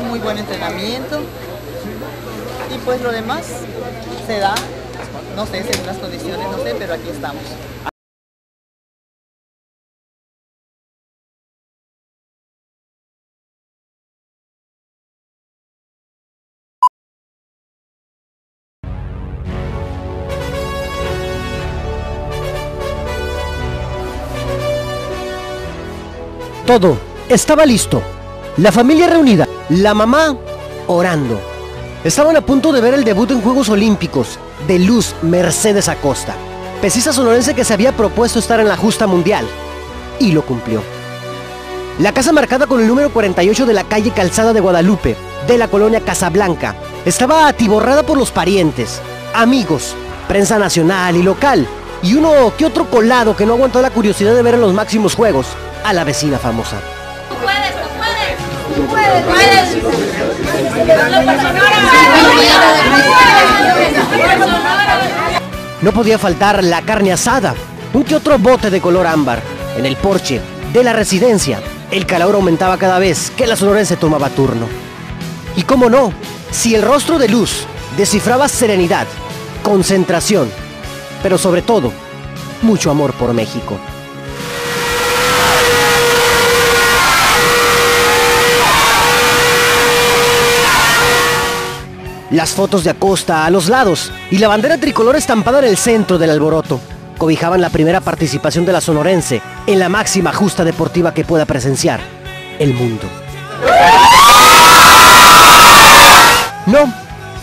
muy buen entrenamiento. Y pues lo demás se da, no sé, según las condiciones, no sé, pero aquí estamos. Todo estaba listo. La familia reunida, la mamá orando. Estaban a punto de ver el debut en Juegos Olímpicos de Luz Mercedes Acosta, pesista sonorense que se había propuesto estar en la justa mundial. Y lo cumplió. La casa marcada con el número 48 de la calle Calzada de Guadalupe, de la colonia Casablanca, estaba atiborrada por los parientes, amigos, prensa nacional y local, y uno que otro colado que no aguantó la curiosidad de ver en los máximos juegos a la vecina famosa. No podía faltar la carne asada, un que otro bote de color ámbar, en el porche de la residencia. El calor aumentaba cada vez que la sonorense tomaba turno. Y cómo no, si el rostro de luz descifraba serenidad, concentración, pero sobre todo, mucho amor por México. Las fotos de Acosta a los lados y la bandera tricolor estampada en el centro del alboroto cobijaban la primera participación de la sonorense en la máxima justa deportiva que pueda presenciar el mundo. No,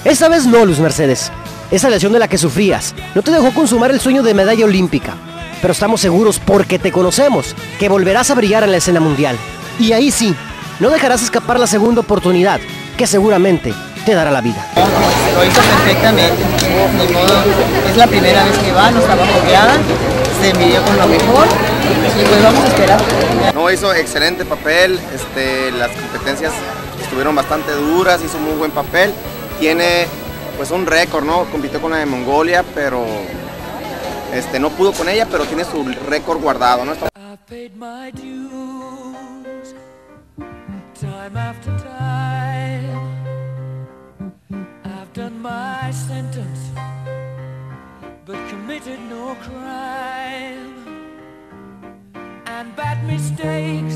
esta vez no, Luz Mercedes. Esa lesión de la que sufrías no te dejó consumar el sueño de medalla olímpica. Pero estamos seguros, porque te conocemos, que volverás a brillar en la escena mundial. Y ahí sí, no dejarás escapar la segunda oportunidad, que seguramente te dará la vida. Lo hizo perfectamente, ni modo, es la primera vez que va, no estaba fogueada, se midió con lo mejor y pues vamos a esperar. No, hizo excelente papel, este, las competencias estuvieron bastante duras, hizo muy buen papel, tiene pues un récord, ¿no? Compitió con la de Mongolia, pero este, no pudo con ella, pero tiene su récord guardado, ¿no? I've paid my dues time after time. Committed no crime. And bad mistakes,